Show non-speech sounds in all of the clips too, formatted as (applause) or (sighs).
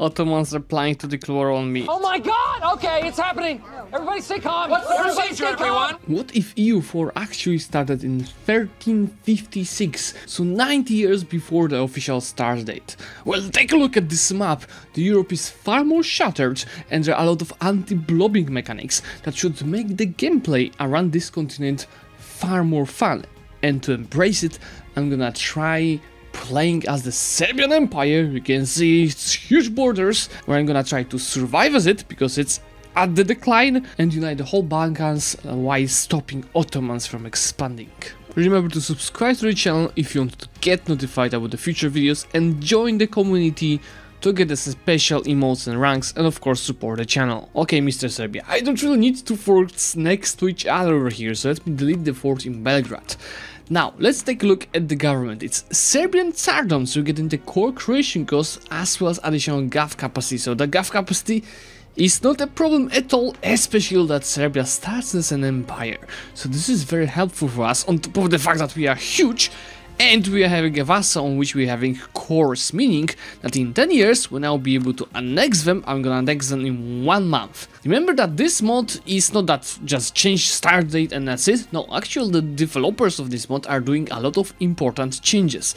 Ottomans are planning to declare on me. Oh my god! Okay, it's happening! Everybody stay calm! What's the Everybody procedure, everyone? What if EU4 actually started in 1356, so 90 years before the official start date? Well, take a look at this map. The Europe is far more shattered and there are a lot of anti-blobbing mechanics that should make the gameplay around this continent far more fun. And to embrace it, I'm gonna try playing as the Serbian Empire. You can see its huge borders where I'm gonna try to survive as it because it's at the decline and unite the whole Balkans while stopping Ottomans from expanding. Remember to subscribe to the channel if you want to get notified about the future videos and join the community to get the special emotes and ranks and of course support the channel. Okay Mr. Serbia, I don't really need two forts next to each other over here so let me delete the fort in Belgrade. Now, let's take a look at the government. It's Serbian Tsardom, so getting the core creation cost as well as additional gov capacity. So the gov capacity is not a problem at all, especially that Serbia starts as an empire. So this is very helpful for us, on top of the fact that we are huge and we are having a vassal on which we are having cores, meaning that in 10 years when I'll be able to annex them, I'm gonna annex them in one month. Remember that this mod is not that just change start date and that's it, no, actually the developers of this mod are doing a lot of important changes.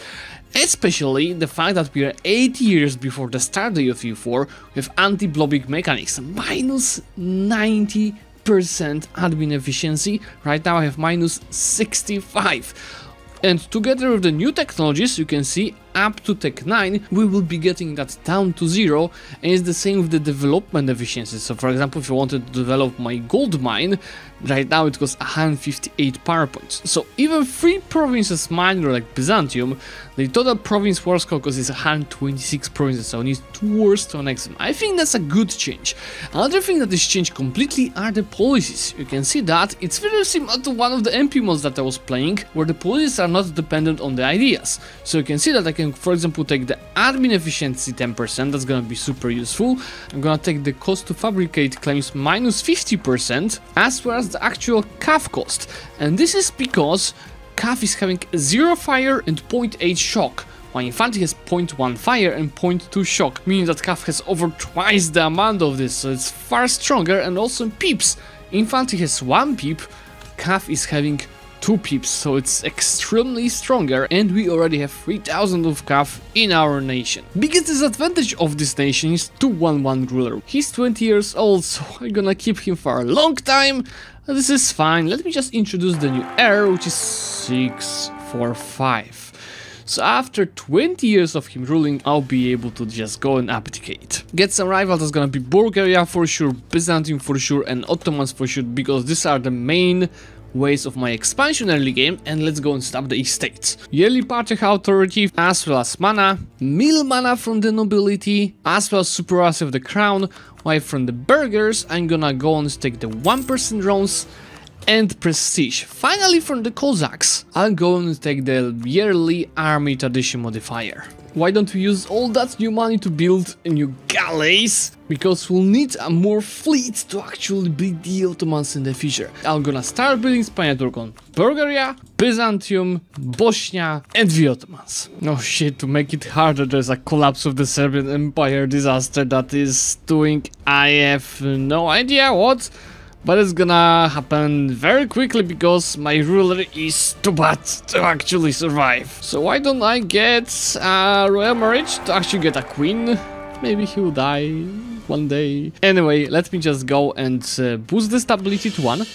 Especially the fact that we are 8 years before the start date of EU4 with anti-blobbing mechanics, minus 90% admin efficiency, right now I have minus 65 and together with the new technologies, you can see up to Tech 9, we will be getting that down to zero, and it's the same with the development efficiency. So for example, if I wanted to develop my gold mine, right now it costs 158 power points. So even three provinces minor like Byzantium, the total province war cost is 126 provinces, so I need two wars to annex them. I think that's a good change. Another thing that is changed completely are the policies. You can see that it's very similar to one of the MP mods that I was playing, where the policies are not dependent on the ideas. So you can see that I can can, for example, take the admin efficiency 10%, that's gonna be super useful. I'm gonna take the cost to fabricate claims minus 50%, as well as the actual CAF cost. And this is because CAF is having 0 fire and 0.8 shock while Infantry has 0.1 fire and 0.2 shock, meaning that CAF has over twice the amount of this, so it's far stronger and also peeps. Infantry has 1 peep, CAF is having 2 peeps, so it's extremely stronger and we already have 3000 of CAF in our nation. Biggest disadvantage of this nation is 211 ruler. He's 20 years old, so (laughs) I'm gonna keep him for a long time. This is fine, let me just introduce the new heir, which is 645. So after 20 years of him ruling, I'll be able to just go and abdicate. Get some rivals, that's gonna be Bulgaria for sure, Byzantium for sure, and Ottomans for sure, because these are the main ways of my expansion early game and let's go and stop the estates. Yearly Patriarch Authority as well as mana, mill mana from the nobility, as well as supremacy of the crown, while from the burghers I'm gonna go and take the 1% drones and prestige. Finally from the Cossacks, I'm going to take the yearly army tradition modifier. Why don't we use all that new money to build new galleys? Because we'll need a more fleet to actually beat the Ottomans in the future. I'm gonna start building spy network on Bulgaria, Byzantium, Bosnia and the Ottomans. Oh shit, to make it harder there's a collapse of the Serbian Empire disaster that is doing I have no idea what but it's gonna happen very quickly because my ruler is too bad to actually survive. So why don't I get a royal marriage to actually get a queen? Maybe he will die one day. Anyway, let me just go and uh, boost the stability to 1.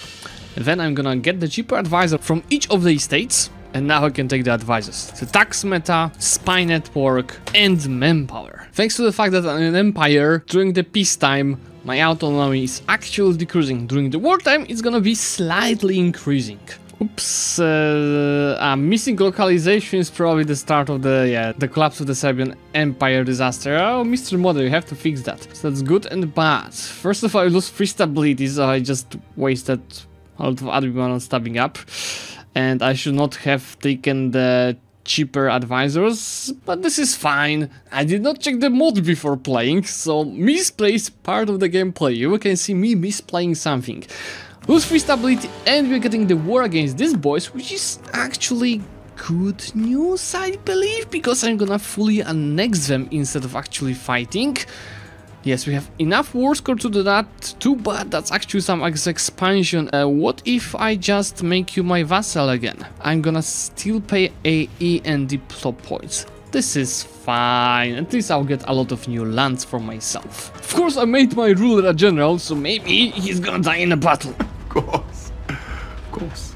Then I'm gonna get the cheaper advisor from each of the estates. And now I can take the advisors. The tax meta, spy network, and manpower. Thanks to the fact that an empire, during the peacetime, my autonomy is actually decreasing. During the wartime, it's gonna be slightly increasing. Oops, uh, uh, missing localization is probably the start of the, yeah, the collapse of the Serbian Empire disaster. Oh, Mr. Modder, you have to fix that. So that's good and bad. First of all, I lose free stability, so I just wasted a lot of admin on stabbing up. And I should not have taken the cheaper advisors, but this is fine. I did not check the mod before playing, so misplays part of the gameplay. You can see me misplaying something. Lose free stability and we're getting the war against these boys, which is actually good news, I believe, because I'm gonna fully annex them instead of actually fighting. Yes, we have enough war score to do that too, but that's actually some expansion. Uh, what if I just make you my vassal again? I'm gonna still pay AE and diplo points. This is fine, at least I'll get a lot of new lands for myself. Of course I made my ruler a general, so maybe he's gonna die in a battle. Of course. Of course.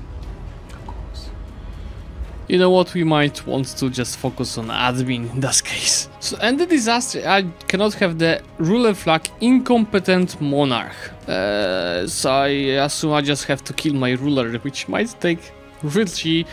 You know what, we might want to just focus on admin in this case. So, end the disaster, I cannot have the ruler flag incompetent monarch. Uh, so I assume I just have to kill my ruler, which might take really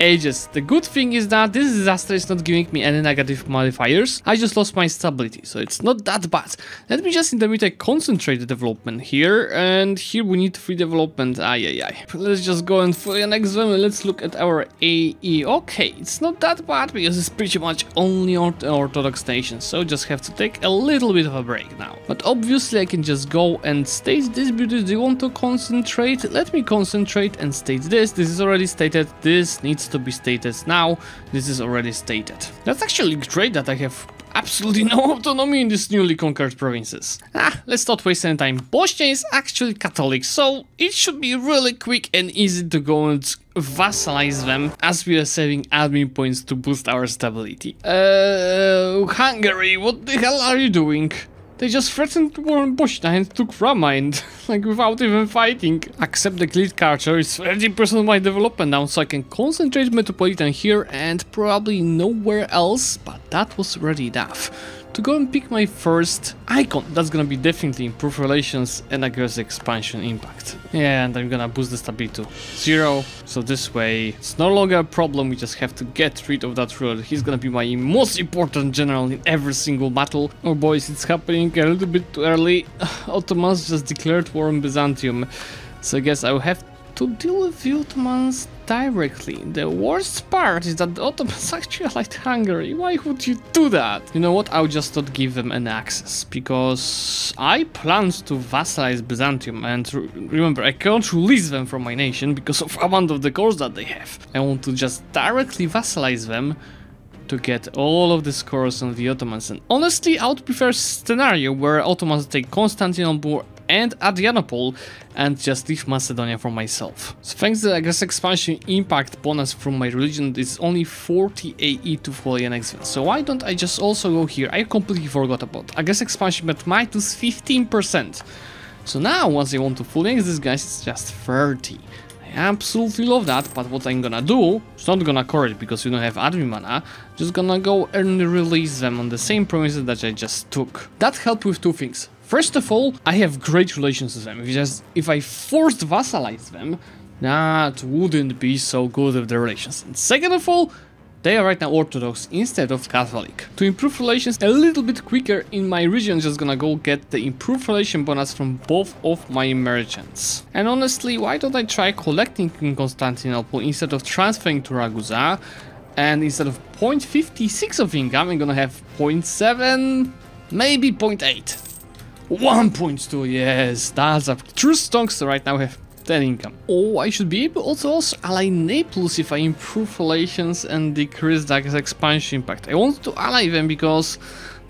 ages. The good thing is that this disaster is not giving me any negative modifiers. I just lost my stability, so it's not that bad. Let me just in the meantime concentrate the development here, and here we need free development. Ay, ay, ay. Let's just go and for the next one, let's look at our AE. Okay, it's not that bad because it's pretty much only Orthodox nations, so just have to take a little bit of a break now. But obviously I can just go and state this beauty. Do you want to concentrate? Let me concentrate and state this. This is already stated. This needs to be stated now. This is already stated. That's actually great that I have absolutely (laughs) no autonomy in these newly conquered provinces. Ah, let's not waste any time. Bosnia is actually Catholic, so it should be really quick and easy to go and vassalize them as we are saving admin points to boost our stability. Uh, Hungary, what the hell are you doing? They just threatened warn Bosnia and took Rama and (laughs) like without even fighting. Accept the grid culture is 30% of my development now so I can concentrate Metropolitan here and probably nowhere else, but that was already enough to go and pick my first icon. That's gonna be definitely improve relations and aggressive expansion impact. And I'm gonna boost the stability to zero. So this way, it's no longer a problem. We just have to get rid of that ruler. He's gonna be my most important general in every single battle. Oh boys, it's happening a little bit too early. (sighs) Ottomans just declared war on Byzantium. So I guess I will have to deal with the Ottomans directly. The worst part is that the Ottomans (laughs) actually like Hungary. Why would you do that? You know what? I'll just not give them an access because I planned to vassalize Byzantium and re remember I can't release them from my nation because of (laughs) amount of the cores that they have. I want to just directly vassalize them to get all of the scores on the Ottomans. And honestly, I would prefer scenario where Ottomans take Constantinople and Adrianople and just leave Macedonia for myself. So thanks to the aggressive expansion impact bonus from my religion is only 40 AE to fully annex So why don't I just also go here? I completely forgot about aggressive expansion but might lose 15%. So now once I want to fully annex this guys it's just 30. I absolutely love that, but what I'm gonna do, it's not gonna correct because we don't have admin mana, just gonna go and release them on the same promises that I just took. That helped with two things. First of all, I have great relations with them. If, if I forced vassalize them, that wouldn't be so good of the relations. And second of all, they are right now Orthodox instead of Catholic. To improve relations a little bit quicker in my region, just gonna go get the improved relation bonus from both of my merchants. And honestly, why don't I try collecting in Constantinople instead of transferring to Ragusa? And instead of 0.56 of income, I'm gonna have 0.7, maybe 0.8. 1.2, yes, that's a true stonks right now have 10 income. Oh, I should be able also, also ally Naples if I improve relations and decrease the expansion impact. I want to ally them because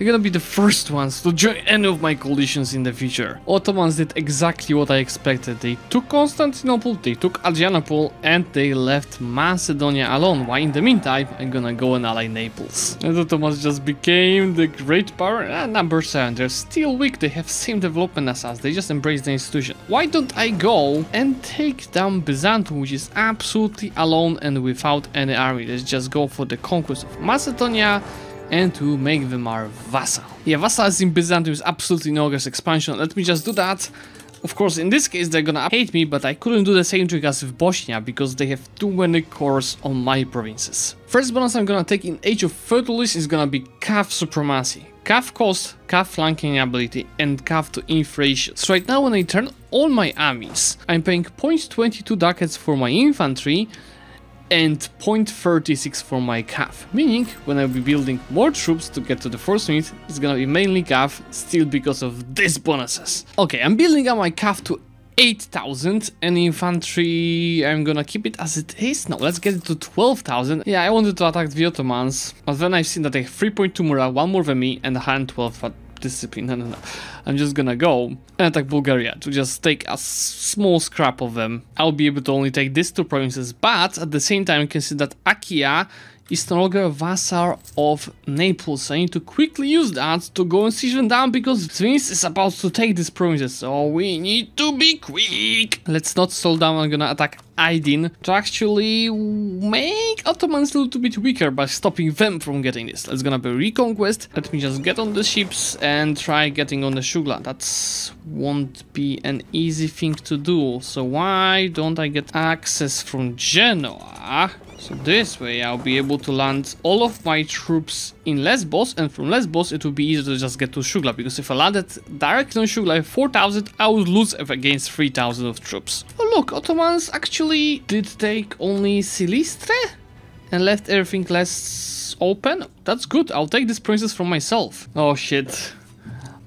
they're gonna be the first ones to join any of my coalitions in the future. Ottomans did exactly what I expected. They took Constantinople, they took Adrianople, and they left Macedonia alone. Why in the meantime, I'm gonna go and ally Naples. And Ottomans just became the great power. Uh, number 7, they're still weak, they have same development as us, they just embrace the institution. Why don't I go and take down Byzantium, which is absolutely alone and without any army. Let's just go for the conquest of Macedonia, and to make them our vassal. Yeah, vassals in Byzantium is absolutely no guess expansion. Let me just do that. Of course, in this case, they're gonna hate me, but I couldn't do the same trick as with Bosnia, because they have too many cores on my provinces. First bonus I'm gonna take in Age of Feudalism is gonna be Cav Supremacy. Cav cost, Cav flanking ability, and Cav to inflation. So right now when I turn all my armies, I'm paying 0.22 ducats for my infantry, and 0.36 for my calf, meaning when I'll be building more troops to get to the first unit, it's gonna be mainly calf, still because of these bonuses. Okay, I'm building up my calf to 8,000 and infantry, I'm gonna keep it as it is. now let's get it to 12,000. Yeah, I wanted to attack the Ottomans, but then I've seen that they have 3.2 morale, 1 more than me, and 112, but discipline. No, no, no. I'm just gonna go and attack Bulgaria to just take a small scrap of them. I'll be able to only take these two provinces, but at the same time, you can see that Achaea a vassal of Naples. I need to quickly use that to go and siege them down because Venice is about to take these provinces. So we need to be quick. Let's not slow down. I'm gonna attack Aydin to actually make Ottomans a little bit weaker by stopping them from getting this. That's gonna be reconquest. Let me just get on the ships and try getting on the Shugla. That won't be an easy thing to do. So why don't I get access from Genoa? So this way I'll be able to land all of my troops in Lesbos and from Lesbos it will be easier to just get to Shugla because if I landed directly on Shugla 4000 I would lose against 3000 of troops. Oh look, Ottomans actually did take only Silistre and left everything less open. That's good, I'll take this princess from myself. Oh shit.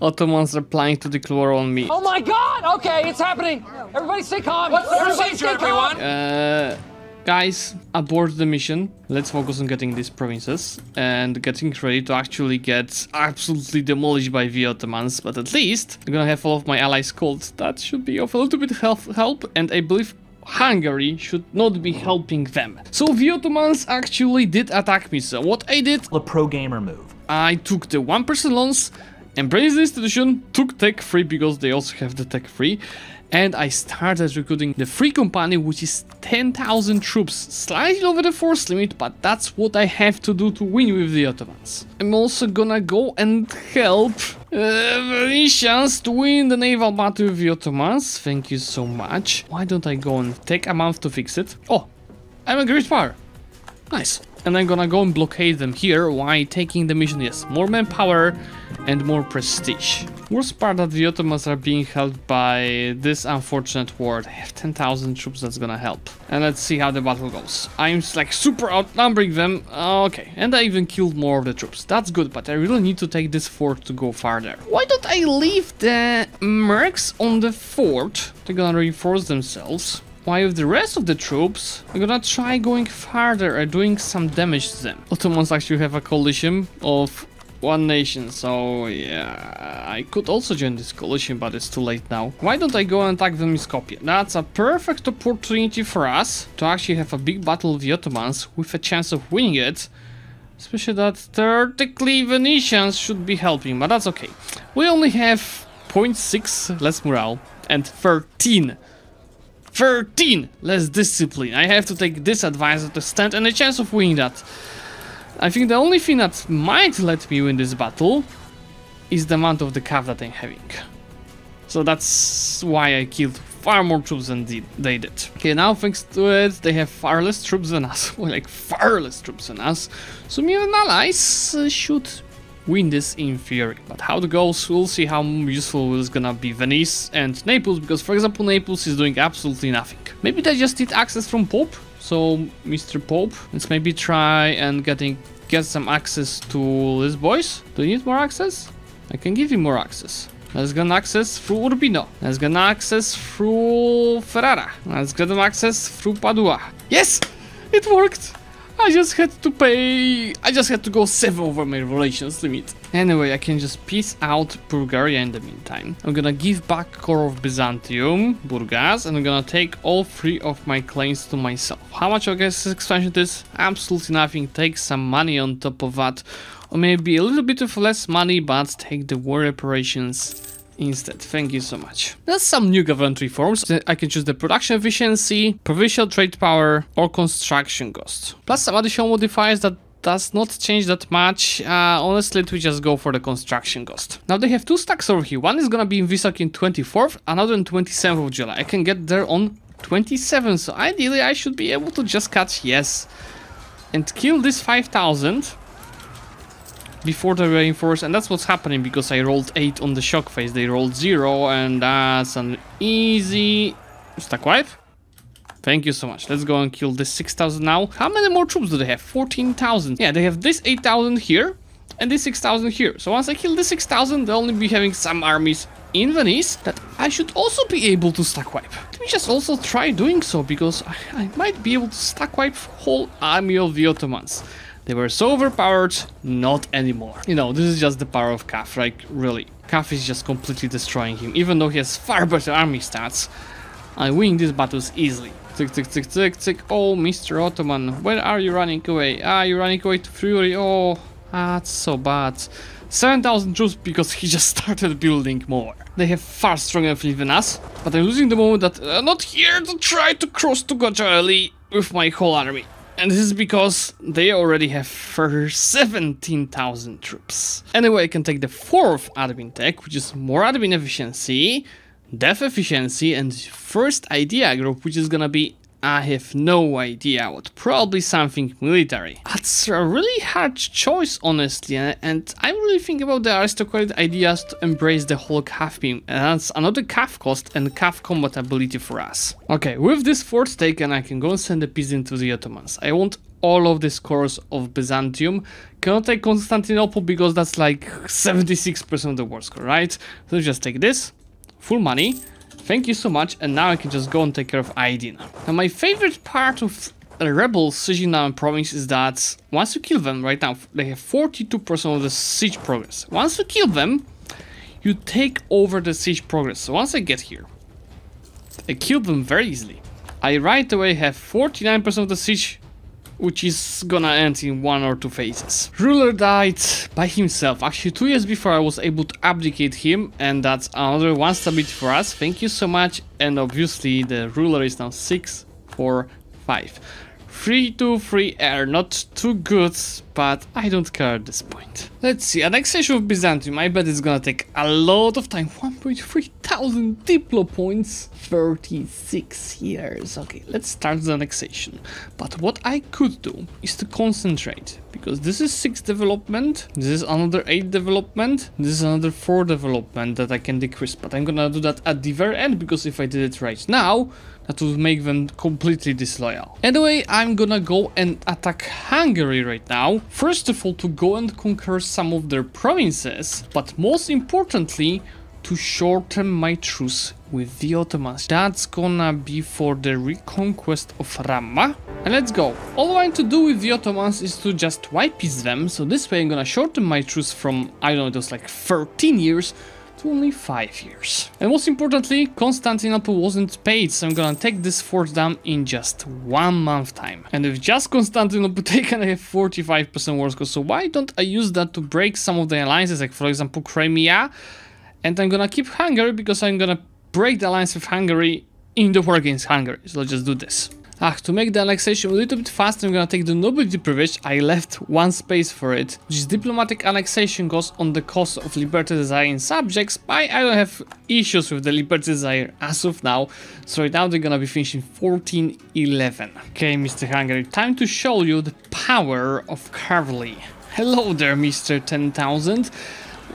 Ottomans are planning to declare on me. Oh my god! Okay, it's happening! Everybody stay calm! What's the Everybody procedure, everyone? Uh, guys, abort the mission. Let's focus on getting these provinces and getting ready to actually get absolutely demolished by the Ottomans. But at least I'm gonna have all of my allies called. That should be of a little bit help, help and I believe Hungary should not be helping them. So the Ottomans actually did attack me. So what I did, The pro gamer move. I took the 1% person loans, embraced the institution, took tech free because they also have the tech free, and I started recruiting the free company, which is 10,000 troops, slightly over the force limit, but that's what I have to do to win with the Ottomans. I'm also gonna go and help uh, Venetians to win the naval battle with the Ottomans. Thank you so much. Why don't I go and take a month to fix it? Oh, I'm a great power. Nice. And I'm gonna go and blockade them here while taking the mission. Yes, more manpower and more prestige. Worst part that the Ottomans are being held by this unfortunate war. They have 10,000 troops that's gonna help. And let's see how the battle goes. I'm like super outnumbering them. Uh, okay, and I even killed more of the troops. That's good, but I really need to take this fort to go farther. Why don't I leave the mercs on the fort? They're gonna reinforce themselves. While with the rest of the troops, I'm gonna try going farther and doing some damage to them. Ottomans actually have a coalition of one nation, so yeah, I could also join this coalition, but it's too late now. Why don't I go and attack them in? That's a perfect opportunity for us to actually have a big battle with the Ottomans with a chance of winning it. Especially that theoretically Venetians should be helping, but that's okay. We only have 0.6 less morale and 13 13 less discipline. I have to take this advisor to stand and a chance of winning that. I think the only thing that might let me win this battle is the amount of the calf that I'm having. So that's why I killed far more troops than they did. Okay, now thanks to it, they have far less troops than us. (laughs) Like far less troops than us. So me and allies uh, should win this in theory. But how it goes, we'll see how useful it's gonna be Venice and Naples, because for example Naples is doing absolutely nothing. Maybe they just need access from Pope, so Mr. Pope, let's maybe try and getting get some access to these boys. Do you need more access? I can give you more access. Let's get access through Urbino. Let's get access through Ferrara. Let's get access through Padua. Yes! It worked! I just had to pay... I just had to go 7 over my relations limit. Anyway, I can just peace out Bulgaria in the meantime. I'm gonna give back core of Byzantium, Burgas, and I'm gonna take all three of my claims to myself. How much I guess this expansion is? Absolutely nothing. Take some money on top of that. Or maybe a little bit of less money, but take the war reparations instead. Thank you so much. There's some new government reforms. I can choose the production efficiency, provincial trade power, or construction cost. Plus some additional modifiers that does not change that much. Uh, honestly, we just go for the construction cost. Now they have two stacks over here. One is gonna be in Visak in 24th, another on 27th of July. I can get there on 27th, so ideally I should be able to just catch yes and kill this 5000 before they reinforce and that's what's happening because I rolled 8 on the shock phase. They rolled 0 and that's an easy stack wipe thank you so much. Let's go and kill this 6000 now. How many more troops do they have? 14,000 yeah they have this 8,000 here and this 6,000 here. So once I kill the 6,000 they'll only be having some armies in Venice that I should also be able to stack wipe. Let me just also try doing so because I, I might be able to stack wipe whole army of the Ottomans. They were so overpowered, not anymore. You know, this is just the power of Kaf, like really. Kaf is just completely destroying him, even though he has far better army stats. I win these battles easily. Tick, tick, tick, tick, tick. Oh, Mr. Ottoman, where are you running away? Ah, you're running away to Fury. Oh, that's so bad. 7,000 troops because he (laughs) just started building more. They have far stronger fleet than us, but I'm losing the moment that I'm uh, not here to try to cross to Goja with my whole army. And this is because they already have 17,000 troops. Anyway, I can take the fourth admin tech, which is more admin efficiency, death efficiency, and first idea group, which is gonna be I have no idea what, probably something military. That's a really hard choice honestly eh? and I'm really thinking about the aristocratic ideas to embrace the whole Kaf beam and that's another Kaf cost and Kaf combat ability for us. Okay, with this fort taken I can go and send a peace into the Ottomans. I want all of the cores of Byzantium. Cannot take Constantinople because that's like 76% of the war score, right? So just take this, full money, Thank you so much, and now I can just go and take care of Aydin. Now my favorite part of the sieging down province is that once you kill them, right now, they have 42% of the siege progress. Once you kill them, you take over the siege progress. So once I get here, I kill them very easily. I right away have 49% of the siege which is gonna end in one or two phases. Ruler died by himself, actually two years before I was able to abdicate him and that's another one stability for us, thank you so much and obviously the ruler is now 6, 4, 5. Free to free heir, not too good, but I don't care at this point. Let's see, annexation of Byzantium, I bet it's gonna take a lot of time. 1.3 thousand Diplo points, 36 years. Okay, let's start the annexation. But what I could do is to concentrate because this is 6 development, this is another 8 development, this is another 4 development that I can decrease, but I'm gonna do that at the very end, because if I did it right now, that would make them completely disloyal. Anyway, I'm gonna go and attack Hungary right now. First of all, to go and conquer some of their provinces, but most importantly, to shorten my truce with the Ottomans. That's gonna be for the reconquest of Rama. And let's go. All I want to do with the Ottomans is to just wipe them, so this way I'm gonna shorten my truce from, I don't know, it was like 13 years to only 5 years. And most importantly, Constantinople wasn't paid, so I'm gonna take this fort down in just one month time. And with just Constantinople taken, I have 45% war score, so why don't I use that to break some of the alliances, like for example Crimea, and I'm gonna keep Hungary because I'm gonna break the alliance with Hungary in the war against Hungary, so let's just do this. Ah, to make the annexation a little bit faster, I'm gonna take the nobility privilege. I left one space for it, which is diplomatic annexation goes on the cost of liberty desiring subjects, but I don't have issues with the liberty desire as of now. So right now they're gonna be finishing 1411. Okay, Mr. Hungary, time to show you the power of cavalry. Hello there, Mr. 10,000.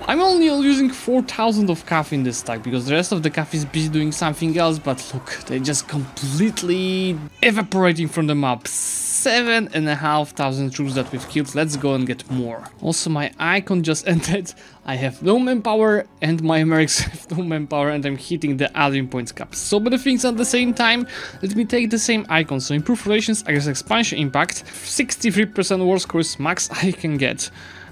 I'm only using 4000 of Kaf in this stack because the rest of the Kaf is busy doing something else, but look, they're just completely evaporating from the map. Seven and a half thousand troops that we've killed, let's go and get more. Also, my icon just (laughs) ended. I have no manpower and my Americans (laughs) have no manpower and I'm hitting the admin points cap. So many things at the same time. Let me take the same icon. So improve relations against expansion impact. 63% war score is max I can get.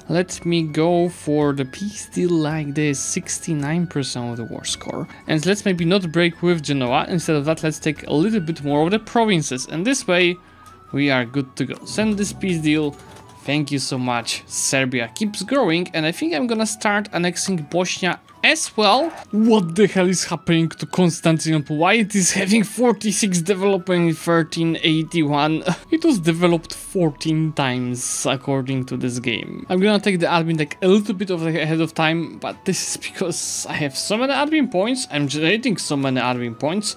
Let me go for the peace deal like this, 69% of the war score. And let's maybe not break with Genoa, instead of that let's take a little bit more of the provinces. And this way, we are good to go. Send this peace deal, thank you so much. Serbia keeps growing and I think I'm gonna start annexing Bosnia as well. What the hell is happening to Constantinople? Why it is having 46 development in 1381? (laughs) it was developed 14 times according to this game. I'm gonna take the admin tech a little bit of ahead of time, but this is (laughs) because I have so many admin points, I'm generating so many admin points,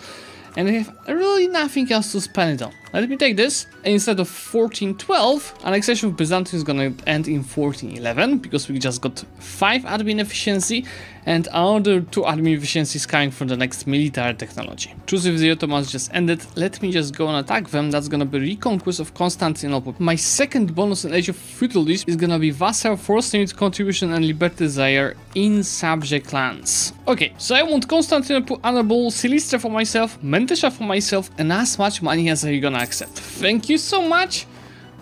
and I have really nothing else to spend it on. Let me take this. Instead of 1412, annexation of Byzantium is gonna end in 1411 because we just got 5 admin efficiency and another 2 admin efficiencies coming from the next military technology. Truce with the Ottomans just ended. Let me just go and attack them. That's gonna be reconquest of Constantinople. My second bonus in Age of Feudalism is gonna be vassal force unit contribution and liberty desire in subject lands. Okay, so I want Constantinople, Annabelle, Silistra for myself, Mentesha for myself and as much money as I'm gonna accept. Thank you so much.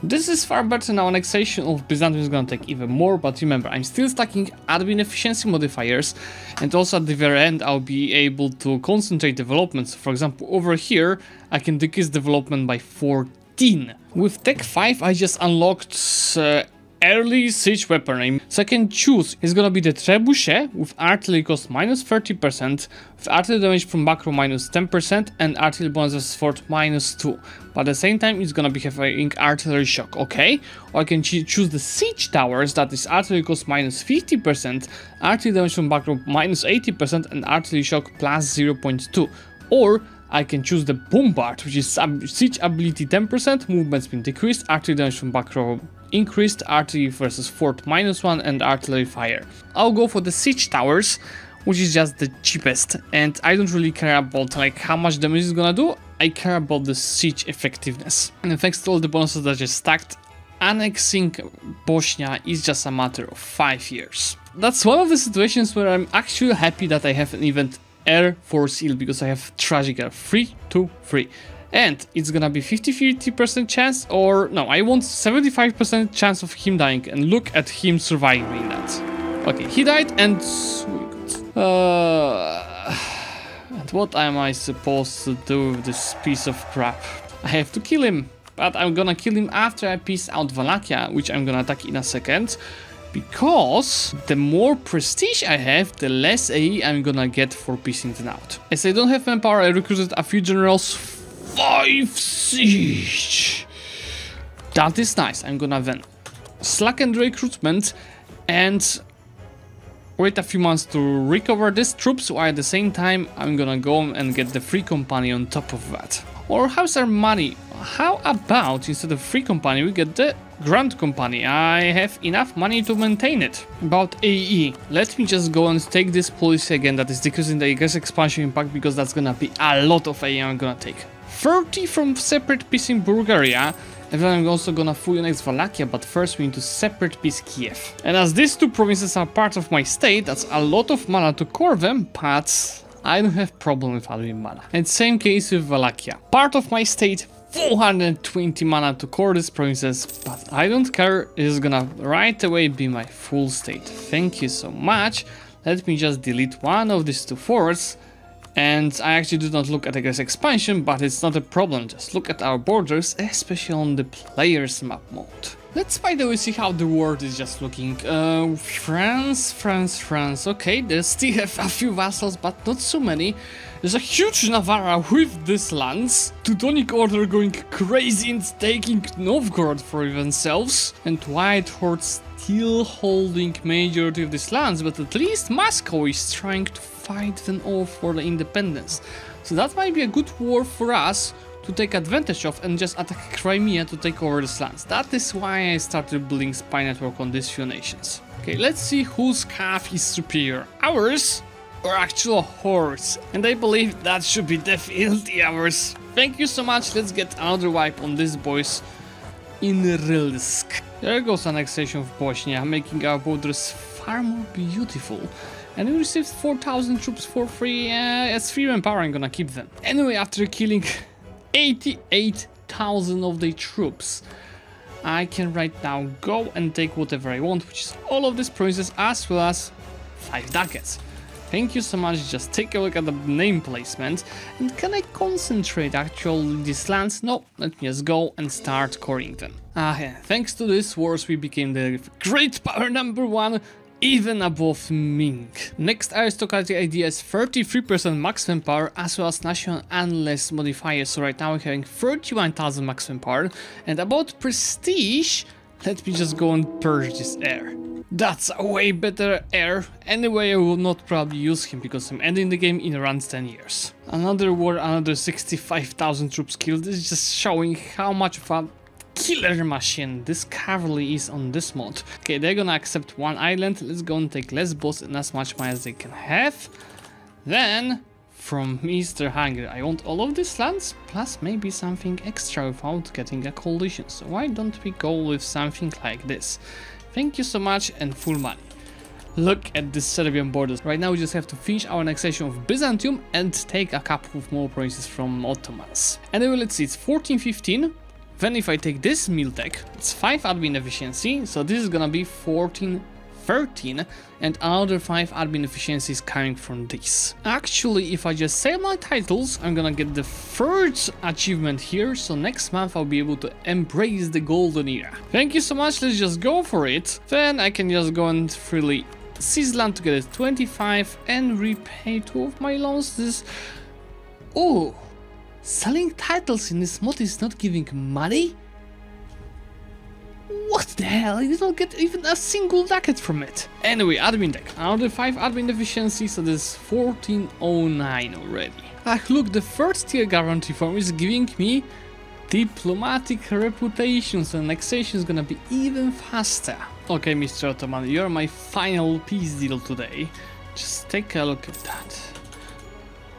This is far better now, annexation of Byzantium is gonna take even more, but remember, I'm still stacking admin efficiency modifiers, and also at the very end I'll be able to concentrate developments. For example, over here, I can decrease development by 14. With Tech 5, I just unlocked uh, early siege weaponry. So I can choose, it's gonna be the trebuchet with artillery cost minus 30%, with artillery damage from macro minus 10% and artillery bonuses fort minus 2. But at the same time it's gonna be having artillery shock, okay? Or I can choose the siege towers, that is artillery cost minus 50%, artillery damage from macro minus 80% and artillery shock plus 0.2. Or I can choose the Bombard, which is siege ability 10%, movement speed decreased, artillery damage from macro increased artillery versus fort minus one and artillery fire. I'll go for the siege towers, which is just the cheapest and I don't really care about like how much damage it's gonna do, I care about the siege effectiveness. And thanks to all the bonuses that I just stacked, annexing Bosnia is just a matter of 5 years. That's one of the situations where I'm actually happy that I have an event Air Force Yield because I have Tragic Air 3 to 3 and it's gonna be 50-50% chance or no I want 75% chance of him dying and look at him surviving that okay he died and uh, (sighs) and what am I supposed to do with this peace of crap I have to kill him but I'm gonna kill him after I piece out Wallachia, which I'm gonna attack in a second because the more prestige I have, the less AE I'm gonna get for peacing them out. As I don't have manpower, I recruited a few generals 5 siege. That is nice. I'm gonna then slacken recruitment and wait a few months to recover these troops while at the same time I'm gonna go and get the free company on top of that. Or how's our money? How about instead of free company we get the Grand Company. I have enough money to maintain it. About AE, let me just go and take this policy again that is decreasing the gas expansion impact because that's gonna be a lot of AE I'm gonna take. 30 from separate peace in Bulgaria, and then I'm also gonna fully annex Wallachia, but first we need to separate peace Kiev. And as these two provinces are part of my state, that's a lot of mana to core them, but I don't have problem with having mana. And same case with Wallachia. Part of my state, 420 mana to core these provinces, but I don't care, it's gonna right away be my full state. Thank you so much. Let me just delete one of these two forts and I actually do not look at guess expansion, but it's not a problem, just look at our borders, especially on the player's map mode. Let's by the way see how the world is just looking. Uh, France, France, France, okay, they still have a few vassals, but not so many. There's a huge Navarra with these lands. Teutonic Order going crazy and taking Novgorod for themselves. And White Horde still holding majority of these lands, but at least Moscow is trying to fight them all for the independence. So that might be a good war for us to take advantage of and just attack Crimea to take over these lands. That is why I started building spy network on these few nations. Okay, let's see whose calf is superior, ours or actual horse. And I believe that should be definitely (laughs) ours. Thank you so much, let's get another wipe on these boys in Rilsk. There goes annexation of Bosnia, making our borders far more beautiful and we received 4000 troops for free uh, as free manpower I'm gonna keep them. Anyway, after killing (laughs) 88,000 of the troops, I can right now go and take whatever I want, which is all of these provinces as well as 5 ducats. Thank you so much, just take a look at the name placement. And can I concentrate actually these lands? No, let me just go and start coring them. Ah yeah, thanks to this wars we became the great power number one even above Ming. Next aristocratic idea is 33% maximum power as well as national endless modifier. So right now we're having 31,000 maximum power. And about prestige, let me just go and purge this heir. That's a way better heir. Anyway, I will not probably use him because I'm ending the game in around 10 years. Another war, another 65,000 troops killed. This is just showing how much of a killer machine this cavalry is on this mod. Okay, they're gonna accept one island. Let's go and take less Lesbos and as much money as they can have. Then, from Mr. Hungary, I want all of these lands, plus maybe something extra without getting a collision. So why don't we go with something like this? Thank you so much and full money. Look at the Serbian borders. Right now we just have to finish our annexation of Byzantium and take a couple of more provinces from Ottomans. Anyway, let's see, it's 1415, Then if I take this mil tech, it's 5 admin efficiency, so this is gonna be 14 13 and another 5 admin efficiencies coming from this. Actually, if I just save my titles, I'm gonna get the third achievement here, so next month I'll be able to embrace the golden era. Thank you so much, let's just go for it. Then I can just go and freely seize land to get it 25 and repay two of my loans. This... Oh! Selling titles in this mod is not giving money? What the hell? I didn't get even a single ducat from it. Anyway, admin tech. Another 5 admin efficiency, so this 1409 already. Ah, look, the first tier guarantee form is giving me diplomatic reputation, so annexation is gonna be even faster. Okay, Mr. Ottoman, you're my final peace deal today. Just take a look at that.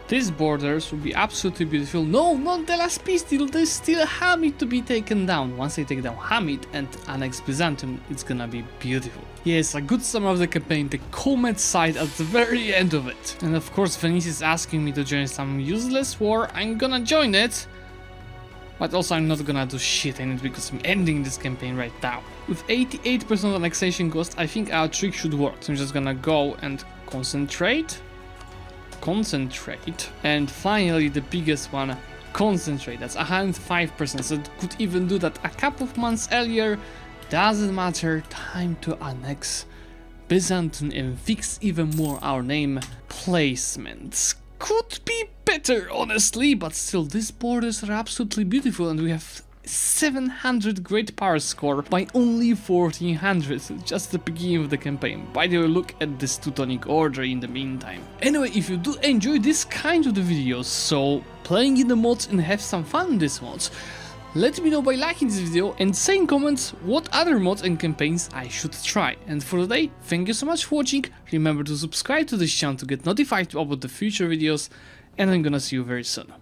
These borders will be absolutely beautiful. No, not the last deal, there's still Hamid to be taken down. Once I take down Hamid and annex Byzantium, it's gonna be beautiful. Yes, a good summer of the campaign, the Comet side at the very end of it. And of course Venice is asking me to join some useless war, I'm gonna join it. But also I'm not gonna do shit in it because I'm ending this campaign right now. With 88% annexation cost, I think our trick should work. So I'm just gonna go and concentrate concentrate. And finally the biggest one concentrate. That's 105% so it could even do that a couple of months earlier. Doesn't matter. Time to annex Byzantium and fix even more our name placements. Could be better honestly but still these borders are absolutely beautiful and we have 700 great power score by only 1400, just the beginning of the campaign. By the way, look at this Teutonic Order in the meantime. Anyway, if you do enjoy this kind of the videos, so playing in the mods and have some fun in these mods, let me know by liking this video and saying in comments what other mods and campaigns I should try. And for today, thank you so much for watching, remember to subscribe to this channel to get notified about the future videos, and I'm gonna see you very soon.